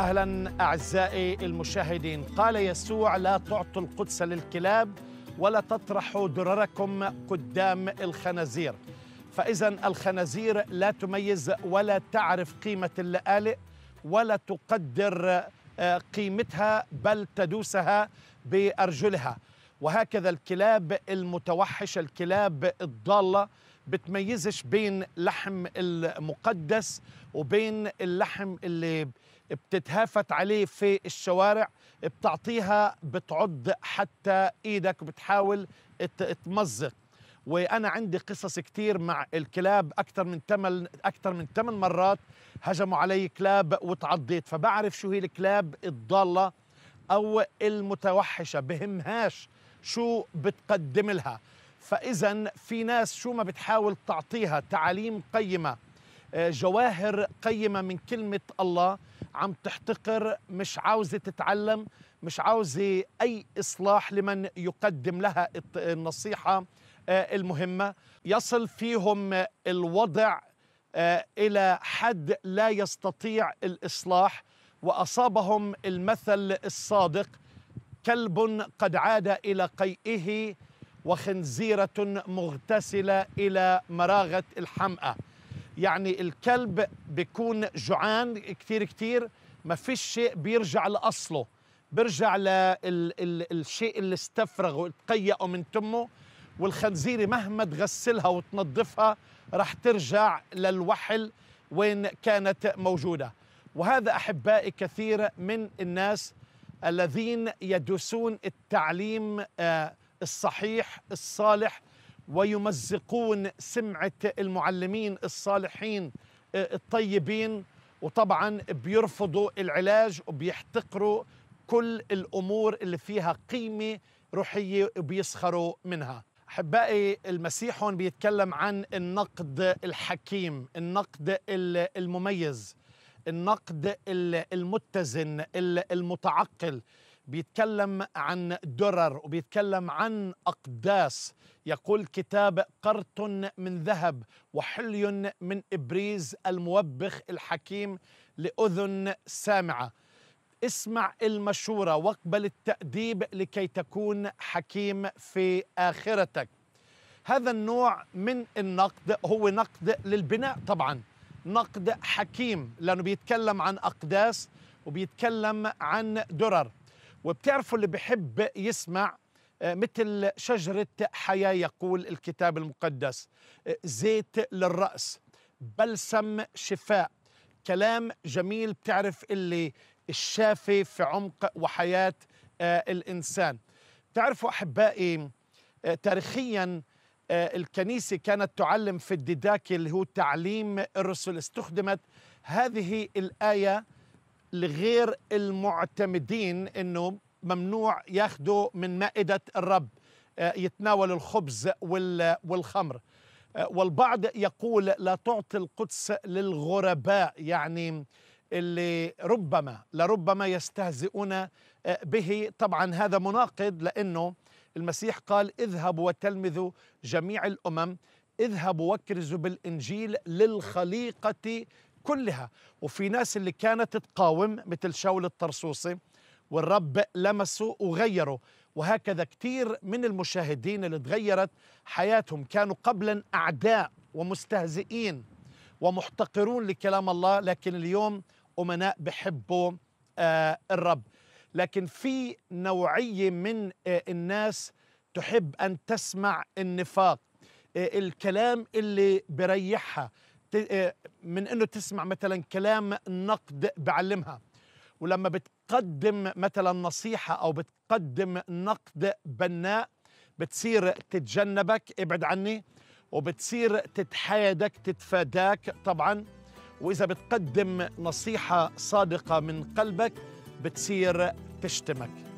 أهلا أعزائي المشاهدين. قال يسوع لا تعطوا القدس للكلاب ولا تطرحوا درركم قدام الخنازير. فاذا الخنازير لا تميز ولا تعرف قيمة اللآلئ ولا تقدر قيمتها بل تدوسها بأرجلها. وهكذا الكلاب المتوحشه الكلاب الضالة بتميزش بين لحم المقدس وبين اللحم اللي بتتهافت عليه في الشوارع بتعطيها بتعض حتى إيدك وبتحاول تمزق. وأنا عندي قصص كتير مع الكلاب أكثر من ثمان أكثر من ثمان مرات هجموا علي كلاب وتعضيت. فبعرف شو هي الكلاب الضالة أو المتوحشة بهمهاش شو بتقدم لها. فاذا في ناس شو ما بتحاول تعطيها تعاليم قيمة جواهر قيمة من كلمة الله عم تحتقر مش عاوزة تتعلم مش عاوزة أي إصلاح لمن يقدم لها النصيحة المهمة. يصل فيهم الوضع إلى حد لا يستطيع الإصلاح وأصابهم المثل الصادق كلب قد عاد إلى قيئه وخنزيرة مغتسلة إلى مراغة الحمأة. يعني الكلب بيكون جوعان كثير كثير ما فيش شيء بيرجع لأصله. بيرجع للشيء اللي استفرغ وتقيأه من تمه والخنزيرة مهما تغسلها وتنظفها رح ترجع للوحل وين كانت موجودة. وهذا أحبائي كثير من الناس الذين يدرسون التعليم الصحيح الصالح ويمزقون سمعة المعلمين الصالحين الطيبين. وطبعا بيرفضوا العلاج وبيحتقروا كل الأمور اللي فيها قيمة روحية وبيسخروا منها. أحبائي المسيح هون بيتكلم عن النقد الحكيم النقد المميز النقد المتزن المتعقل. بيتكلم عن درر وبيتكلم عن أقداس. يقول كتاب قرط من ذهب وحلي من إبريز الموبخ الحكيم لأذن سامعة. اسمع المشورة واقبل التأديب لكي تكون حكيم في آخرتك. هذا النوع من النقد هو نقد للبناء طبعا. نقد حكيم لأنه بيتكلم عن أقداس وبيتكلم عن درر. وبتعرفوا اللي بحب يسمع مثل شجرة حياة يقول الكتاب المقدس زيت للرأس بلسم شفاء كلام جميل بتعرف اللي الشافي في عمق وحياة الإنسان. تعرفوا أحبائي تاريخيا الكنيسة كانت تعلم في الديداكي اللي هو تعليم الرسل استخدمت هذه الآية لغير المعتمدين إنه ممنوع ياخذوا من مائدة الرب يتناولوا الخبز والخمر. والبعض يقول لا تعطي القدس للغرباء يعني اللي ربما لربما يستهزئون به. طبعا هذا مناقض لأنه المسيح قال اذهبوا وتلمذوا جميع الأمم اذهبوا واكرزوا بالإنجيل للخليقة كلها. وفي ناس اللي كانت تقاوم مثل شاول الطرسوسي والرب لمسه وغيره. وهكذا كثير من المشاهدين اللي تغيرت حياتهم كانوا قبلا أعداء ومستهزئين ومحتقرون لكلام الله. لكن اليوم أمناء بحبوا آه الرب. لكن في نوعية من آه الناس تحب أن تسمع النفاق آه الكلام اللي بريحها. من إنه تسمع مثلا كلام نقد بعلمها. ولما بتقدم مثلا نصيحة أو بتقدم نقد بناء بتصير تتجنبك ابعد عني وبتصير تتحايدك تتفاداك طبعا. وإذا بتقدم نصيحة صادقة من قلبك بتصير تشتمك.